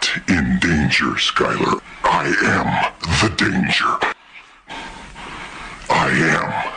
not in danger, Skylar. I am the danger. I am